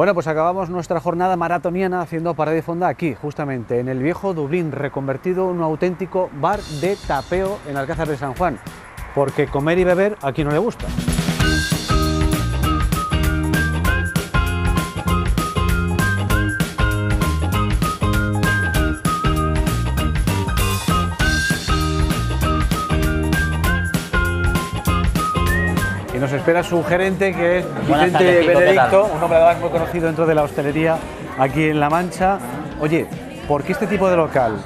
Bueno, pues acabamos nuestra jornada maratoniana haciendo parada y fonda aquí, justamente en el viejo Dublín, reconvertido en un auténtico bar de tapeo en Alcázar de San Juan, porque comer y beber aquí no le gusta. Espera su gerente, que es Buenas Vicente tardes, un hombre además muy conocido dentro de la hostelería aquí en La Mancha. Oye, ¿por qué este tipo de local?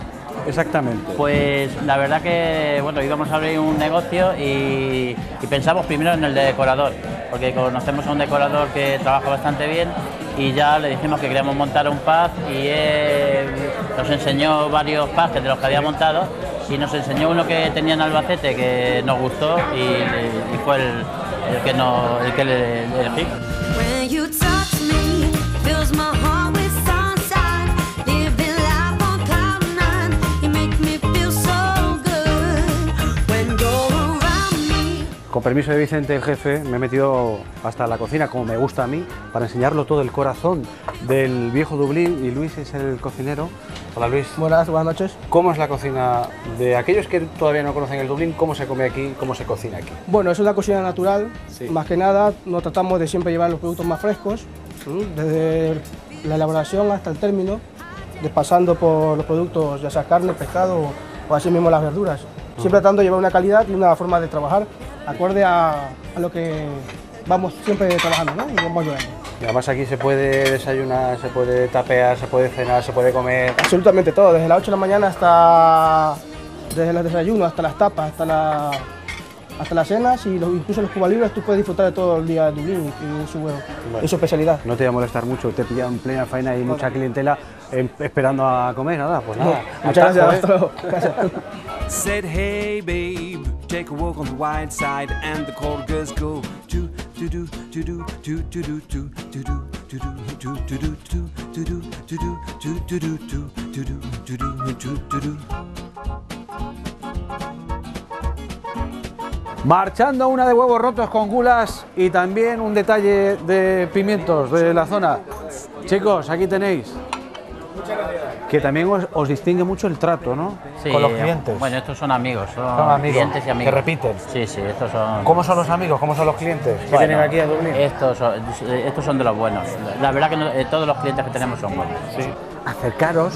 Exactamente. Pues la verdad que bueno íbamos a abrir un negocio y, y pensamos primero en el decorador, porque conocemos a un decorador que trabaja bastante bien y ya le dijimos que queríamos montar un pub y él nos enseñó varios pubs de los que había montado y nos enseñó uno que tenía en Albacete que nos gustó y, y fue el, el que nos, el que le elegí. Permiso de Vicente, el jefe, me he metido hasta la cocina, como me gusta a mí, para enseñarlo todo el corazón del viejo Dublín. Y Luis es el cocinero. Hola Luis. Buenas, buenas noches. ¿Cómo es la cocina de aquellos que todavía no conocen el Dublín? ¿Cómo se come aquí? ¿Cómo se cocina aquí? Bueno, es una cocina natural. Sí. Más que nada, nos tratamos de siempre llevar los productos más frescos, desde la elaboración hasta el término, pasando por los productos, ya sea carne, pescado o, o así mismo las verduras. Siempre tratando de llevar una calidad y una forma de trabajar acorde a, a lo que vamos siempre trabajando ¿no? y vamos llevando. Y además aquí se puede desayunar, se puede tapear, se puede cenar, se puede comer. Absolutamente todo, desde las 8 de la mañana hasta desde el desayuno, hasta las tapas, hasta, la, hasta las cenas y los- incluso los Cuba Libres tú puedes disfrutar de todo el día de Dublín y, su, y su especialidad. No te voy a molestar mucho, te he pillado en plena faena y mucha clientela em, esperando a comer, nada, pues nada. Muchas atajo, gracias. hasta luego. Gracias. Said, hey babe, take a walk on the wide side, and the corgis go to to do to do to to do to to do to do to do to to do to do to to do to to do to do to to do. Marchando una de huevos rotos con gulas y también un detalle de pimientos de la zona. Chicos, aquí tenéis. Que también os, os distingue mucho el trato, ¿no? Sí, Con los clientes. Bueno, estos son amigos, son, Son amigos, clientes y que amigos. repiten. Sí, sí, estos son. ¿Cómo son los amigos? ¿Cómo son los clientes que Bueno, tienen aquí a Dublín? Estos son, estos son de los buenos. La verdad que no- eh, todos los clientes que tenemos son buenos. Acercaros,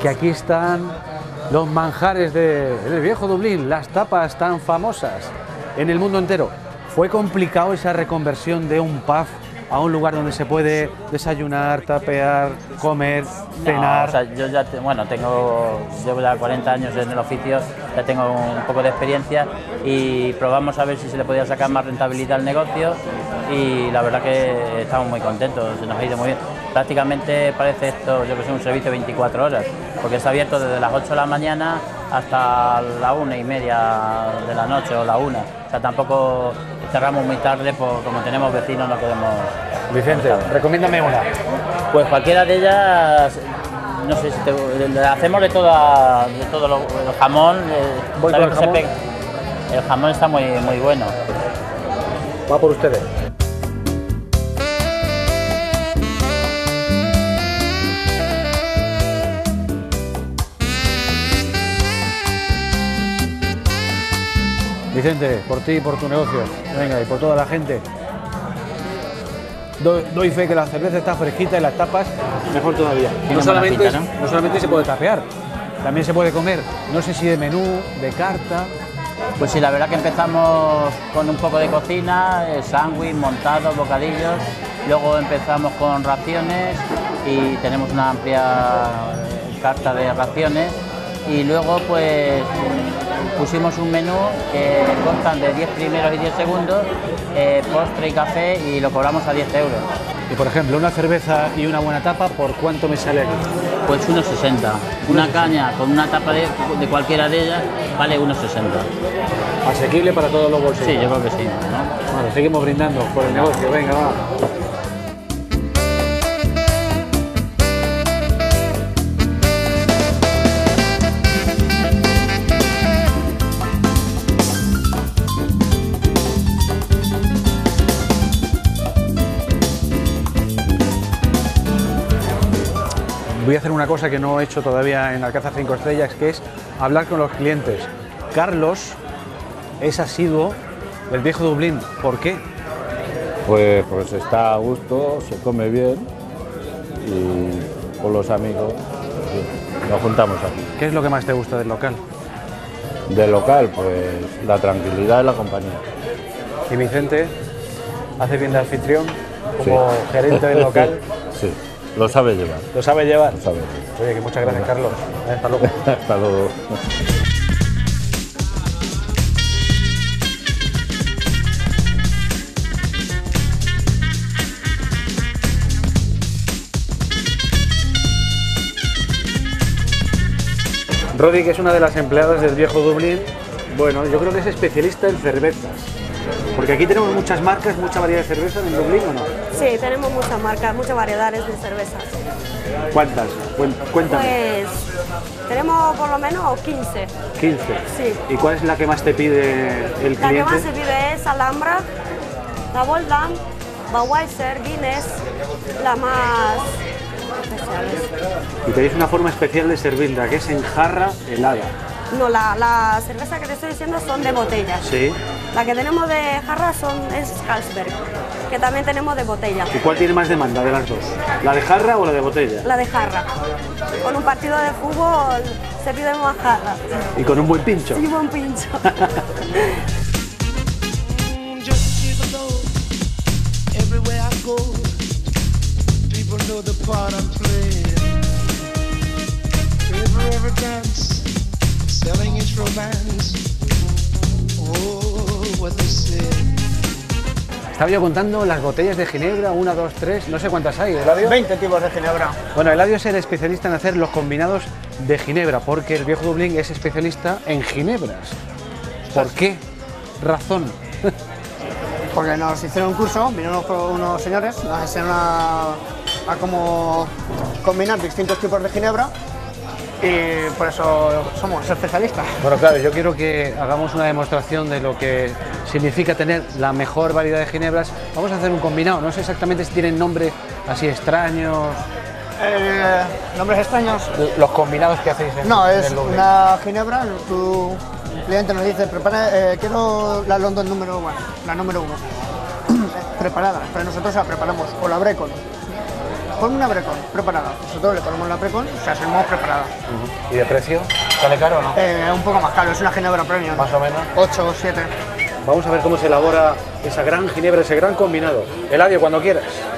que aquí están los manjares de- del viejo Dublín, las tapas tan famosas en el mundo entero. ¿Fue complicado esa reconversión de un pub a un lugar donde se puede desayunar, tapear, comer, No, cenar? o sea, yo ya, te- bueno, tengo, llevo ya 40 años en el oficio, ya tengo un poco de experiencia y probamos a ver si se le podía sacar más rentabilidad al negocio y la verdad que estamos muy contentos, se nos ha ido muy bien. Prácticamente parece esto, yo que sé, un servicio 24 horas, porque está abierto desde las 8 de la mañana hasta la una y media de la noche o la una. O sea, tampoco cerramos muy tarde, por, como tenemos vecinos no podemos... Vicente, recomiéndame una. Pues cualquiera de ellas, no sé si te, hacemos de toda, de todo lo, el jamón. eh, Voy ¿sabes con el jamón. el jamón está muy, muy bueno. Va por ustedes. Vicente, por ti y por tu negocio. Venga, y por toda la gente. Doy, doy fe que la cerveza está fresquita y las tapas mejor todavía. Y no solamente, pinta, no solamente se puede tapear, también se puede comer. No sé si de menú, de carta. Pues sí, la verdad que empezamos con un poco de cocina, eh, sándwich, montados, bocadillos. Luego empezamos con raciones y tenemos una amplia eh, carta de raciones. Y luego pues pusimos un menú que constan de 10 primeros y 10 segundos, eh, postre y café y lo cobramos a 10 euros. Y por ejemplo, una cerveza y una buena tapa, ¿por cuánto me sale aquí? Pues 1,60. Una caña con una tapa de, de cualquiera de ellas vale 1,60. Asequible para todos los bolsillos. Sí, yo creo que sí. ¿no? Bueno, seguimos brindando por el negocio, venga, va. Voy a hacer una cosa que no he hecho todavía en Alcázar 5 Estrellas, que es hablar con los clientes. Carlos es asiduo del viejo Dublín. ¿Por qué? Pues, pues está a gusto, se come bien y con los amigos nos juntamos aquí. ¿Qué es lo que más te gusta del local? Del local, pues la tranquilidad y la compañía. Y Vicente hace bien de anfitrión como gerente del local. Sí, lo sabe llevar. Lo sabe llevar. Lo sabe llevar. Oye, que muchas gracias, Carlos. Hasta luego. Hasta luego. Rodi, que es una de las empleadas del viejo Dublín, bueno, yo creo que es especialista en cervezas. Porque aquí tenemos muchas marcas, mucha variedad de cervezas en Dublín, ¿o no? Sí, tenemos muchas marcas, muchas variedades de cervezas. ¿Cuántas? Cuéntame. Pues tenemos por lo menos 15. 15. Sí. ¿Y cuál es la que más te pide el La que cliente? más se pide es Alhambra, la Boldam, Budweiser, Guinness, la más especiales. Y tenéis una forma especial de servirla, que es en jarra helada. No, la, la cerveza que te estoy diciendo son de botella. Sí. La que tenemos de jarra son, es Carlsberg, que también tenemos de botella. ¿Y cuál tiene más demanda de las dos? ¿La de jarra o la de botella? La de jarra. Con un partido de fútbol se pide más jarra. Y con un buen pincho. Y buen pincho. Estaba yo contando las botellas de Ginebra, una, dos, tres, no sé cuántas hay, Eladio. 20 tipos de ginebra. Bueno, Eladio es el especialista en hacer los combinados de Ginebra, porque el viejo Dublín es especialista en Ginebras. ¿Por qué? Razón. Porque nos hicieron un curso, vinieron unos, unos señores, nos enseñaron a, a cómo combinar distintos tipos de ginebra y por eso somos especialistas. Bueno, claro, yo quiero que hagamos una demostración de lo que significa tener la mejor variedad de ginebras. Vamos a hacer un combinado, no sé exactamente si tienen nombres así extraños. Eh, ¿Nombres extraños? Los combinados que hacéis en No, en es el Dublín. una ginebra, tu cliente nos dice, prepara, eh, quiero la London número uno, la número uno, preparada, pero nosotros la preparamos, o la Brecon. Ponme una Brecon preparada, nosotros le ponemos la Brecon, o sea, hacemos preparada. ¿Y de precio? ¿Sale caro o no? Eh, un poco más caro, es una ginebra premium. Más o menos. 8 o 7. Vamos a ver cómo se elabora esa gran ginebra, ese gran combinado. Eladio, cuando quieras.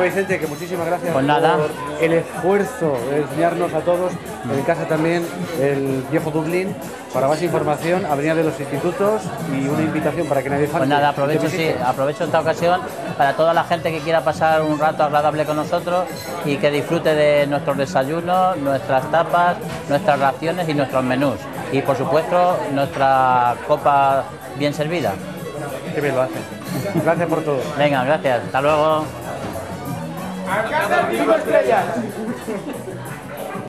Bueno, Vicente, que muchísimas gracias Pues nada. por el esfuerzo de enseñarnos a todos, en casa también, el viejo Dublín. Para más información, Avenida de los Institutos y una invitación para que nadie falte. Pues nada, aprovecho, sí, esta ocasión para toda la gente que quiera pasar un rato agradable con nosotros y que disfrute de nuestros desayunos, nuestras tapas, nuestras raciones y nuestros menús. Y por supuesto, nuestra copa bien servida. Qué bien lo hace. Gracias por todo. Venga, gracias. Hasta luego. ¡Cinco estrellas!